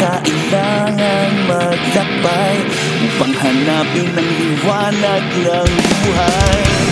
kailangan maglakbay Upang hanapin ang liwanag ng buhay.